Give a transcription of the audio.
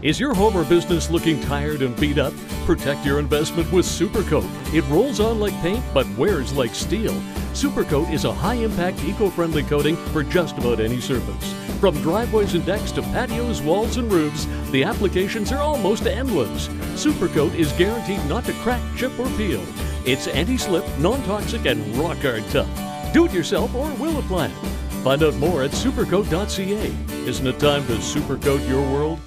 Is your home or business looking tired and beat up? Protect your investment with Supercoat. It rolls on like paint but wears like steel. Supercoat is a high impact, eco friendly coating for just about any surface. From driveways and decks to patios, walls, and roofs, the applications are almost endless. Supercoat is guaranteed not to crack, chip, or peel. It's anti slip, non toxic, and rock hard tough. Do it yourself or we'll apply it. Find out more at supercoat.ca. Isn't it time to supercoat your world?